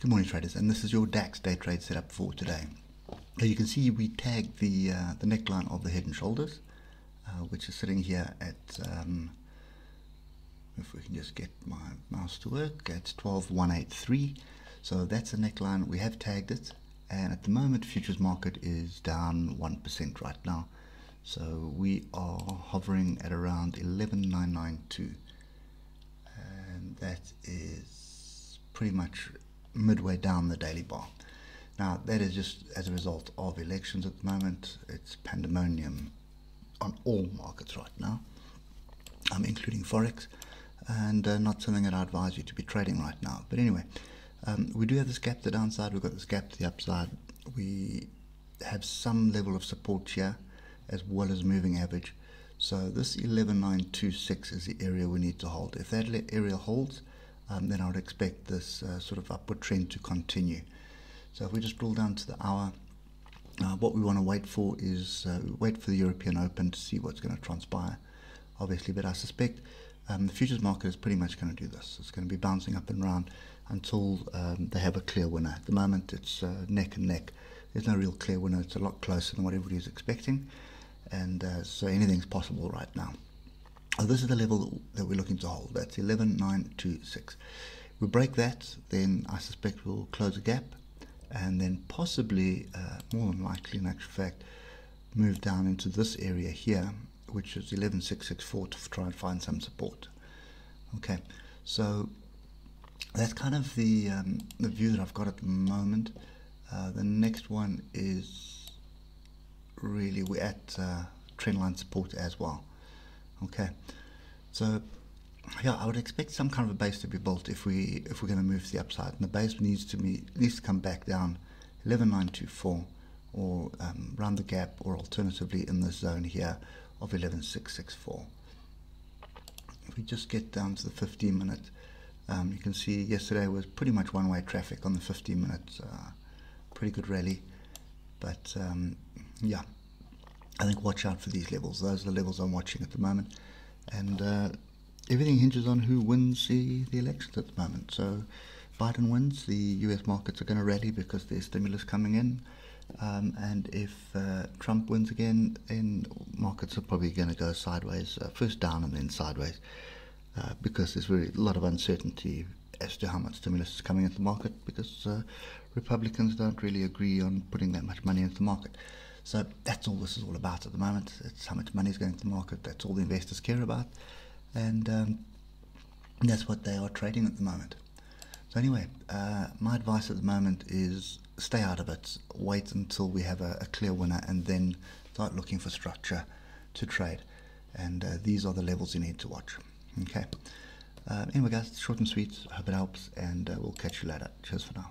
Good morning traders and this is your DAX day trade setup for today. Now you can see we tagged the uh, the neckline of the head and shoulders uh, which is sitting here at um, if we can just get my mouse to work at 12183 so that's the neckline. We have tagged it and at the moment futures market is down 1% right now. So we are hovering at around 11992 and that is pretty much midway down the daily bar. Now, that is just as a result of elections at the moment. It's pandemonium on all markets right now, um, including Forex, and uh, not something that I advise you to be trading right now. But anyway, um, we do have this gap to the downside, we've got this gap to the upside. We have some level of support here, as well as moving average. So this 11926 is the area we need to hold. If that area holds, um, then I would expect this uh, sort of upward trend to continue. So if we just drill down to the hour, uh, what we want to wait for is uh, wait for the European Open to see what's going to transpire, obviously. But I suspect um, the futures market is pretty much going to do this. It's going to be bouncing up and around until um, they have a clear winner. At the moment, it's uh, neck and neck. There's no real clear winner. It's a lot closer than what everybody is expecting, and uh, so anything's possible right now. This is the level that we're looking to hold. That's 11926. We break that, then I suspect we'll close a gap, and then possibly, uh, more than likely in actual fact, move down into this area here, which is 11664 to try and find some support. Okay, so that's kind of the um, the view that I've got at the moment. Uh, the next one is really we're at uh, trendline support as well. Okay, so yeah, I would expect some kind of a base to be built if we if we're going to move to the upside, and the base needs to be needs to come back down 11924 or um, round the gap, or alternatively in this zone here of 11664. If we just get down to the 15 minute, um, you can see yesterday was pretty much one-way traffic on the 15 minute, uh, pretty good rally, but um, yeah. I think watch out for these levels. Those are the levels I'm watching at the moment. And uh, everything hinges on who wins the, the elections at the moment. So Biden wins, the US markets are going to rally because there's stimulus coming in. Um, and if uh, Trump wins again, then markets are probably going to go sideways, uh, first down and then sideways, uh, because there's really a lot of uncertainty as to how much stimulus is coming into the market because uh, Republicans don't really agree on putting that much money into the market. So that's all this is all about at the moment. It's how much money is going to the market. That's all the investors care about, and um, that's what they are trading at the moment. So anyway, uh, my advice at the moment is stay out of it. Wait until we have a, a clear winner, and then start looking for structure to trade. And uh, these are the levels you need to watch. Okay. Uh, anyway, guys, short and sweet. Hope it helps, and uh, we'll catch you later. Cheers for now.